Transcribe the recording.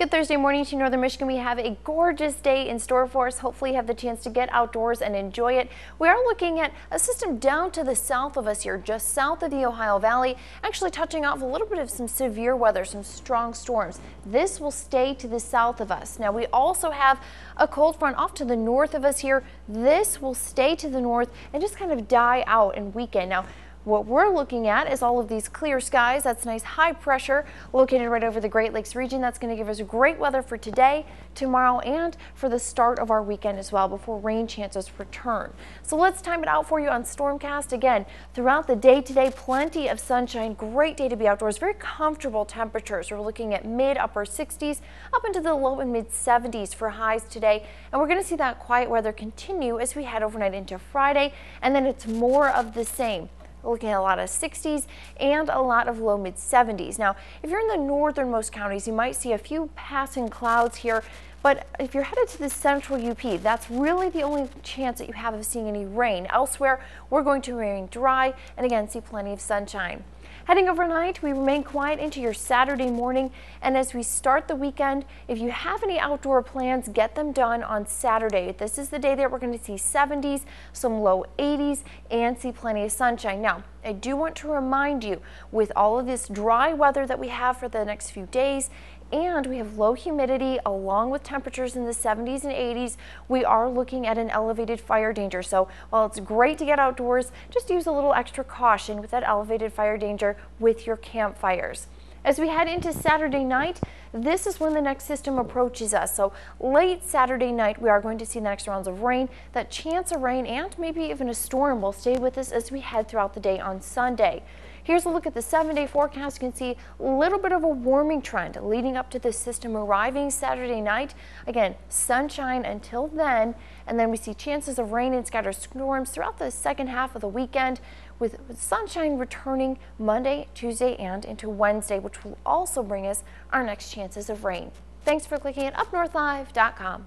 Good Thursday morning to Northern Michigan. We have a gorgeous day in store for us. Hopefully you have the chance to get outdoors and enjoy it. We are looking at a system down to the south of us here, just south of the Ohio Valley, actually touching off a little bit of some severe weather, some strong storms. This will stay to the south of us. Now we also have a cold front off to the north of us here. This will stay to the north and just kind of die out and weaken. Now what we're looking at is all of these clear skies. That's nice high pressure located right over the Great Lakes region. That's going to give us great weather for today, tomorrow, and for the start of our weekend as well before rain chances return. So let's time it out for you on Stormcast. Again, throughout the day today, plenty of sunshine. Great day to be outdoors. Very comfortable temperatures. We're looking at mid upper 60s up into the low and mid 70s for highs today. And we're going to see that quiet weather continue as we head overnight into Friday. And then it's more of the same looking at a lot of 60s and a lot of low mid 70s. Now, if you're in the northernmost counties, you might see a few passing clouds here. But if you're headed to the central UP, that's really the only chance that you have of seeing any rain. Elsewhere, we're going to remain dry and again see plenty of sunshine. Heading overnight, we remain quiet into your Saturday morning. And as we start the weekend, if you have any outdoor plans, get them done on Saturday. This is the day that we're going to see 70s, some low 80s, and see plenty of sunshine. Now, I do want to remind you with all of this dry weather that we have for the next few days, and we have low humidity along with temperatures in the 70s and 80s. We are looking at an elevated fire danger. So while it's great to get outdoors, just use a little extra caution with that elevated fire danger with your campfires. As we head into Saturday night, this is when the next system approaches us. So late Saturday night, we are going to see the next rounds of rain. That chance of rain and maybe even a storm will stay with us as we head throughout the day on Sunday. Here's a look at the seven day forecast. You can see a little bit of a warming trend leading up to the system arriving Saturday night. Again, sunshine until then, and then we see chances of rain and scattered storms throughout the second half of the weekend with sunshine returning Monday, Tuesday, and into Wednesday, which will also bring us our next chances of rain. Thanks for clicking at upnorthlive.com.